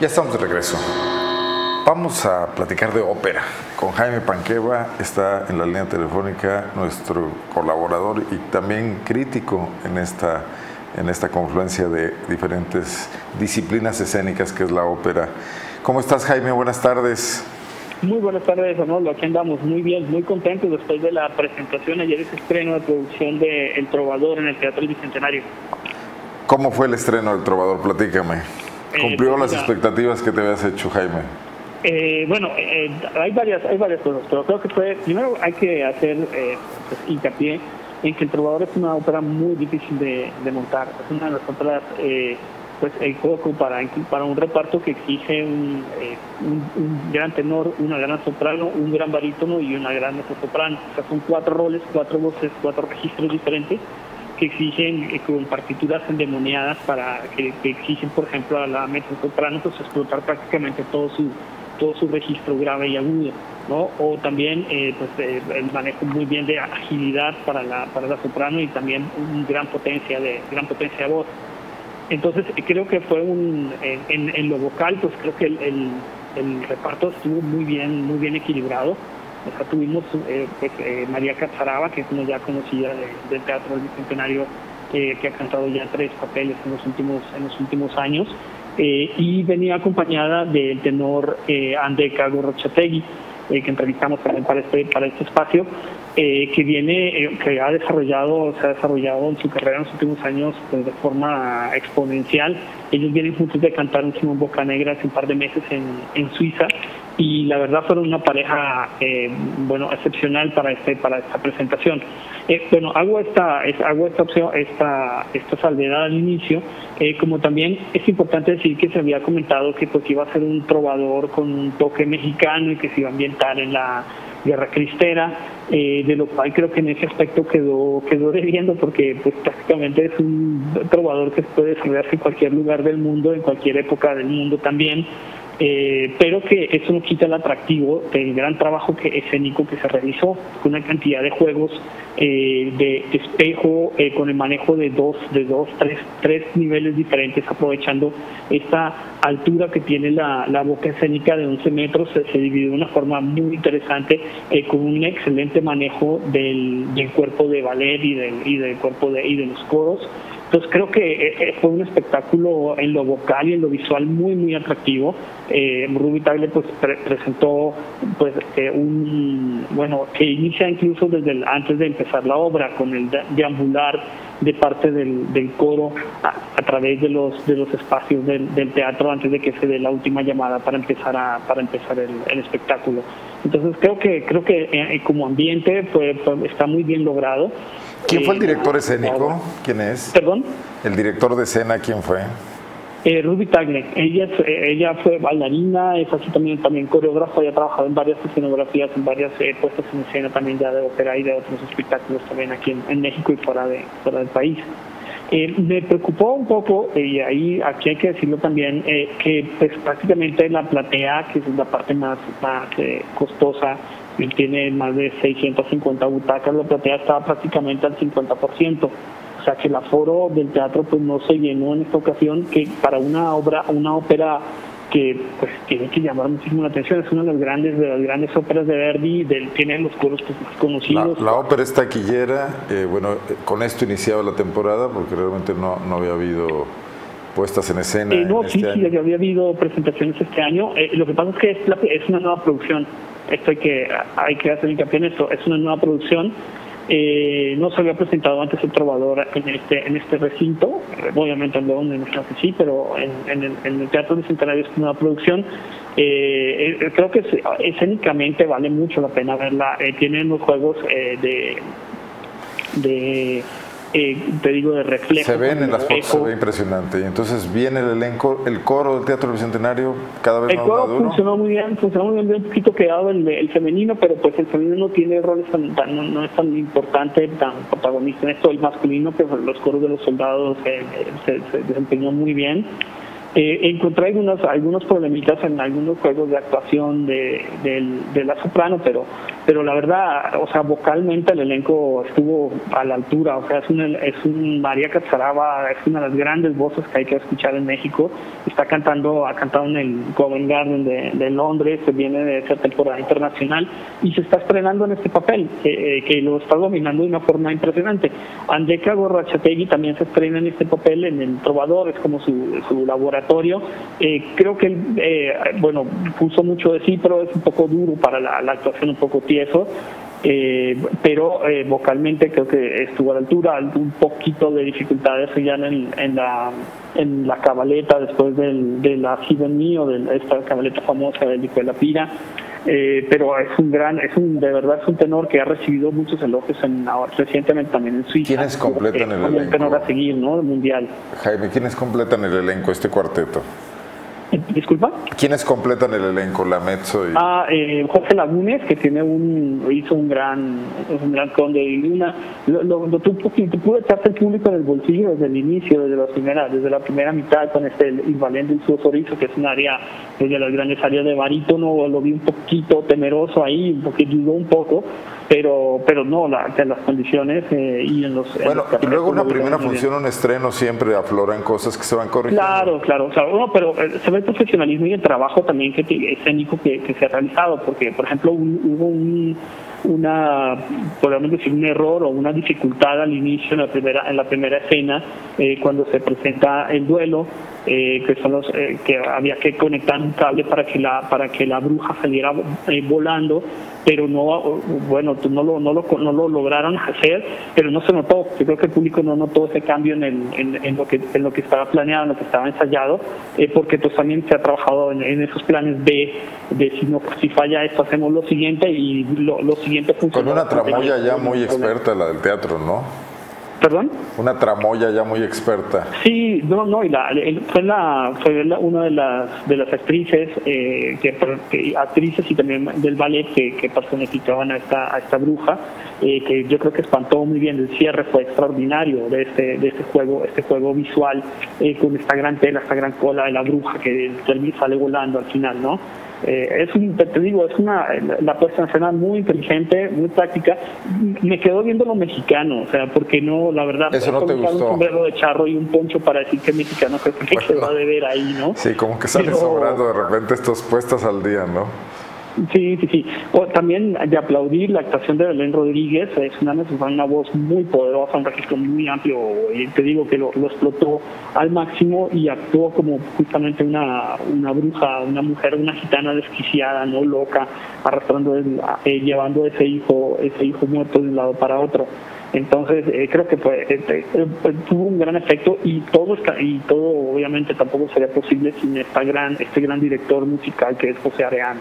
Ya estamos de regreso. Vamos a platicar de ópera. Con Jaime Panqueva está en la línea telefónica nuestro colaborador y también crítico en esta, en esta confluencia de diferentes disciplinas escénicas que es la ópera. ¿Cómo estás Jaime? Buenas tardes. Muy buenas tardes, Arnoldo. Aquí andamos muy bien, muy contentos después de la presentación ayer ese estreno de producción de El Trovador en el Teatro Bicentenario. ¿Cómo fue el estreno del Trovador? Platícame. Eh, ¿Cumplió las expectativas que te habías hecho, Jaime? Eh, bueno, eh, hay varias hay varias cosas, pero creo que fue, primero hay que hacer pues, hincapié en que El Trovador es una ópera muy difícil de, montar. Es una de las óperas pues el coco para, para un reparto que exige un, eh, un, gran tenor, una gran soprano, un gran barítono y una gran soprano. O sea, son cuatro roles, cuatro voces, cuatro registros diferentes que exigen eh, con partituras endemoniadas para que, exigen, por ejemplo, a la soprano pues explotar prácticamente todo su todo su registro grave y agudo, ¿no? O también eh, pues el manejo muy bien de agilidad para la para la soprano y también una gran potencia de gran potencia de voz. Entonces creo que fue un, en, lo vocal, pues creo que el, reparto estuvo muy bien, muy bien equilibrado. O sea, tuvimos eh, pues, eh, María Cazaraba, que es una ya conocida del Teatro del Bicentenario, que ha cantado ya tres papeles en los últimos, en los últimos años, eh, y venía acompañada del tenor Andeca Gorrochategui, que entrevistamos también para este, para este espacio, eh, que viene, eh, que ha desarrollado, se ha desarrollado en su carrera en los últimos años pues, de forma exponencial. Ellos vienen juntos de cantar un Simón Boca Negra hace un par de meses en, en Suiza. Y la verdad fueron una pareja eh, bueno excepcional para este para esta presentación. Eh, bueno hago esta hago esta opción esta esta salvedad al inicio. Eh, como también es importante decir que se había comentado que pues iba a ser un trovador con un toque mexicano y que se iba a ambientar en la guerra cristera de lo cual creo que en ese aspecto quedó quedó debiendo porque pues prácticamente es un trovador que puede desarrollarse en cualquier lugar del mundo en cualquier época del mundo también eh, pero que eso no quita el atractivo del gran trabajo que, escénico que se realizó, con una cantidad de juegos eh, de, espejo, eh, con el manejo de dos, de dos, tres, tres niveles diferentes, aprovechando esta altura que tiene la, boca escénica de 11 metros, se, dividió de una forma muy interesante, con un excelente manejo del, cuerpo de ballet y del, y del cuerpo de, y de los coros. Entonces creo que eh, eh, fue un espectáculo en lo vocal y en lo visual muy muy atractivo. Eh, Ruby Tagle pues presentó pues eh, un bueno que inicia incluso desde antes de empezar la obra con el deambular de parte del, coro a, través de los de los espacios del, teatro antes de que se dé la última llamada para empezar a para empezar el, el espectáculo. Entonces creo que creo que como ambiente fue, está muy bien logrado. ¿Quién fue el director escénico? ¿Quién es? ¿Perdón? ¿El director de escena quién fue? Eh, Ruby Tagle. Ella, eh, ella fue bailarina, es así también, también coreógrafa, ha trabajado en varias escenografías, en varias eh, puestas en escena también ya de ópera y de otros espectáculos también aquí en, México y fuera, de, fuera del país. Eh, me preocupó un poco, y ahí aquí hay que decirlo también, que pues prácticamente la platea, que es la parte más, más costosa, tiene más de 650 butacas, la platea estaba prácticamente al 50%. O sea que el aforo del teatro pues no se llenó en esta ocasión, que para una obra, una ópera que pues tiene que llamar muchísimo la atención, es una de las grandes, de las grandes óperas de Verdi, del, tiene los coros pues, más conocidos. La, ópera es taquillera, eh, bueno, eh, con esto iniciaba la temporada porque realmente no, no había habido puestas en escena. Eh, no, sí, este sí, había habido presentaciones este año. lo que pasa es que es, es una nueva producción esto hay que, hay que hacer hincapié en esto, es una nueva producción. Eh, no se había presentado antes el trovador en este en este recinto, obviamente en León, en que sí, pero en, el, en el Teatro Bicentenario es una nueva producción. Eh, eh, creo que escénicamente vale mucho la pena verla. tiene unos juegos de, de eh, te digo, de reflejo. Se ven en las fotos, se ve impresionante. Y entonces viene el elenco, el coro del Teatro Bicentenario cada vez el más coro funcionó muy bien, funcionó muy bien, un poquito quedado el, el, femenino, pero pues el femenino no tiene roles tan, no, es tan importante, tan protagonista en esto. El masculino, que los coros de los soldados eh, se, se, desempeñó muy bien. Eh, encontré algunos, algunos problemitas en algunos juegos de actuación de, de, la soprano, pero, pero la verdad, o sea, vocalmente el elenco estuvo a la altura, o sea, es, una, es un María Cazaraba, es una de las grandes voces que hay que escuchar en México, está cantando, ha cantado en el Covent Garden de, Londres, se viene de esa temporada internacional y se está estrenando en este papel, eh, que lo está dominando de una forma impresionante. Andeka Gorrachategui también se estrena en este papel en El Trovador, es como su, su laboratorio eh, creo que, eh, bueno, puso mucho de sí, pero es un poco duro para la, actuación, un poco tieso. Eh, pero vocalmente creo que estuvo a la altura, un poquito de dificultades ya en, en la en la cabaleta después del, de la Hidden Me o de esta cabaleta famosa de Nicola Pira eh, pero es un gran, es un, de verdad es un tenor que ha recibido muchos elogios en, recientemente también en Suiza. ¿Quiénes completan el elenco? Un tenor a seguir, ¿no? mundial. Jaime, ¿quiénes completan el elenco, este cuarteto? Disculpa. ¿Quiénes completan el elenco? La Mezzo y... Ah, eh, José Lagunes, que tiene un, hizo un gran, un gran conde de Luna. Lo, lo, lo tú, pudo echarte el público en el bolsillo desde el inicio, desde la primera, desde la primera mitad con este el Valente del Sorizo, que es un área de las grandes áreas de barítono, lo vi un poquito temeroso ahí, porque dudó un poco pero pero no la, las condiciones eh, y en los bueno y luego una primera función un estreno siempre afloran cosas que se van corrigiendo. Claro claro o sea, pero eh, se ve el profesionalismo y el trabajo también que escénico que, que se ha realizado porque por ejemplo hubo un una decir un error o una dificultad al inicio en la primera en la primera escena eh, cuando se presenta el duelo eh, que son los eh, que había que conectar un cable para que la para que la bruja saliera eh, volando pero no bueno no lo, no lo no lo lograron hacer pero no se notó. Yo creo que el público no notó ese cambio en, el, en, en lo que en lo que estaba planeado en lo que estaba ensayado porque pues también se ha trabajado en, esos planes B de si no si falla esto hacemos lo siguiente y lo, lo siguiente funciona con una tramoya ya muy experta la del teatro no ¿Perdón? Una tramoya ya muy experta. Sí, no, no, y la, fue, la, fue una de las, de las actrices, eh, que, actrices y también del ballet que, que personificaban a esta, a esta bruja, eh, que yo creo que espantó muy bien. El cierre fue extraordinario de este, de este juego, este juego visual, eh, con esta gran tela, esta gran cola de la bruja que sale volando al final, ¿no? Eh, es un, te digo, es una la puesta en escena muy inteligente, muy práctica. Me quedo viendo lo mexicano, o sea, porque no, la verdad, Eso no te gustó. un sombrero de charro y un poncho para decir que es mexicano, creo que se va a ver ahí, ¿no? Sí, como que sale sobrando de repente estos puestos al día, ¿no? Sí, sí, sí. también de aplaudir la actuación de Belén Rodríguez, es una, una voz muy poderosa, un registro muy amplio, y te digo que lo, explotó al máximo y actuó como justamente una, una bruja, una mujer, una gitana desquiciada, no loca, arrastrando, eh, llevando ese hijo, ese hijo muerto de un lado para otro. Entonces eh, creo que fue, eh, tuvo un gran efecto y todo está, y todo obviamente tampoco sería posible sin esta gran, este gran director musical que es José Areán.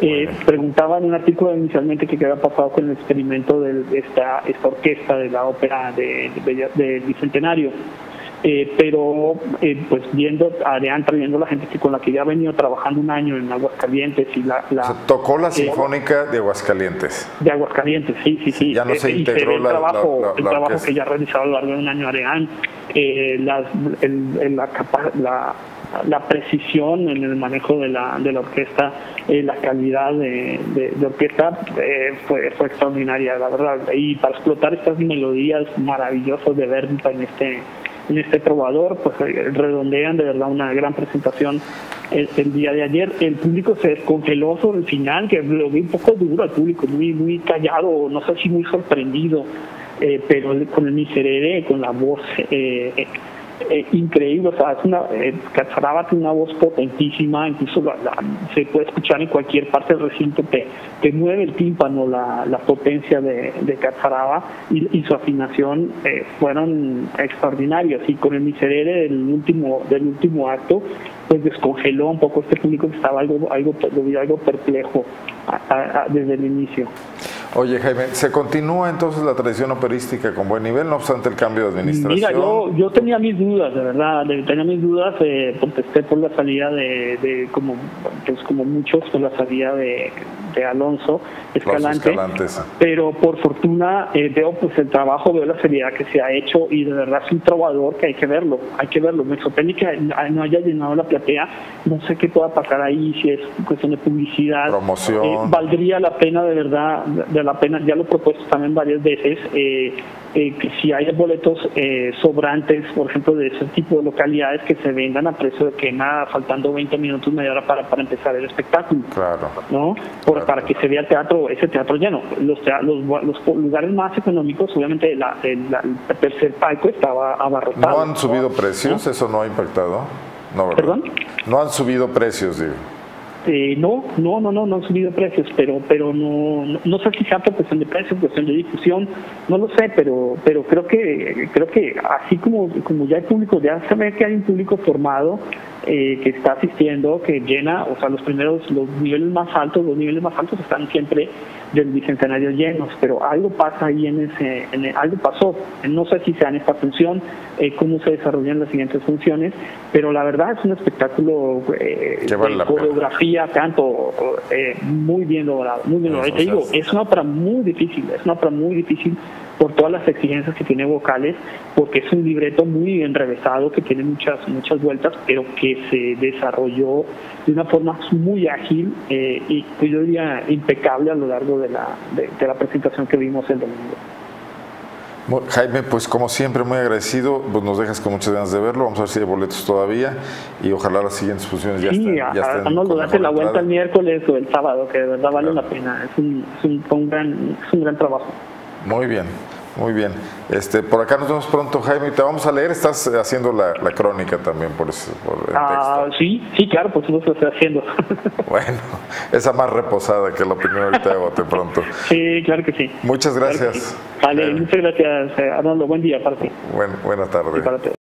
Eh, preguntaba en un artículo inicialmente que qué había pasado con el experimento de esta, esta orquesta de la ópera del de, Bicentenario. Eh, pero eh, pues viendo adelante viendo la gente que con la que ya ha venido trabajando un año en Aguascalientes y la, tocó la sinfónica de Aguascalientes. de Aguascalientes sí sí sí. Ya no se integró el trabajo el trabajo que ya ha realizado a lo largo de un año Areán las, el, la, la la precisión en el manejo de la, de la orquesta, eh, la calidad de, de, orquesta eh, fue, fue extraordinaria, la verdad. Y para explotar estas melodías maravillosas de Berta en este, en este trovador, pues eh, redondean de verdad una gran presentación el, día de ayer. El público se descongeló sobre el final, que lo vi un poco duro al público, muy, muy callado, no sé si muy sorprendido, pero con el miserere, con la voz eh, increíble, o sea, es una, eh, tiene una voz potentísima, incluso se puede escuchar en cualquier parte del recinto, te, mueve el tímpano la, la potencia de, de y, su afinación eh, fueron extraordinarias y con el miserere del último, del último acto, pues descongeló un poco este público que estaba algo, algo, algo perplejo desde el inicio. Oye, Jaime, ¿se continúa entonces la tradición operística con buen nivel, no obstante el cambio de administración? Mira, yo, yo tenía mis dudas, de verdad, tenía mis dudas, eh, contesté por la salida de, como, pues como muchos, por la salida de, Alonso Escalante, pero por fortuna eh, veo pues el trabajo, veo la seriedad que se ha hecho y de verdad es un trovador que hay que verlo, hay que verlo. Me sorprende que no haya llenado la platea, no sé qué pueda pasar ahí, si es cuestión de publicidad, promoción, eh, valdría la pena de verdad, de la pena, ya lo he propuesto también varias veces, eh, eh, que si hay boletos eh, sobrantes, por ejemplo, de ese tipo de localidades que se vendan a precio de quema, faltando 20 minutos, media hora para, para empezar el espectáculo. Claro. ¿no? Por, Para que se vea el teatro, ese teatro lleno. Los, los, los lugares más económicos, obviamente, la, el, tercer palco estaba abarrotado. ¿No han subido precios? ¿Eso no ha impactado? No, ¿Perdón? No han subido precios, digo. Eh, no, no, no, no, no han subido precios, pero, pero no, no, sé si sea por cuestión de precio, cuestión de difusión, no lo sé, pero, pero creo que, creo que así como, como ya hay público, ya se ve que hay un público formado eh, que está asistiendo, que llena, o sea, los primeros, los niveles más altos, los niveles más altos están siempre del bicentenario llenos, pero algo pasa ahí en ese, en algo pasó, no sé si sea en esta función, eh, cómo se desarrollan las siguientes funciones, pero la verdad es un espectáculo eh, de coreografía, canto, eh, muy bien logrado, muy bien logrado. Te digo, es una obra muy difícil, es una obra muy difícil por todas las exigencias que tiene vocales, porque es un libreto muy enrevesado, que tiene muchas, muchas vueltas, pero que se desarrolló de una forma muy ágil eh, y pues yo diría impecable a lo largo de la, de, la presentación que vimos el domingo. Jaime, pues como siempre muy agradecido, pues nos dejas con muchas ganas de verlo, vamos a ver si hay boletos todavía y ojalá las siguientes funciones ya. Ya estén a, no date la vuelta el miércoles o el sábado, que de verdad vale la pena, es un, es un, gran, es un gran trabajo. Muy bien, muy bien. Este, por acá nos vemos pronto, Jaime. Te vamos a leer. Estás haciendo la, crónica también por, ese, por el ah, Sí, sí, claro, por supuesto lo estoy haciendo. bueno, esa más reposada que la opinión ahorita de bote pronto. Sí, claro que sí. Muchas gracias. Vale, muchas gracias, eh, Arnoldo. Buen día para ti. buena tarde.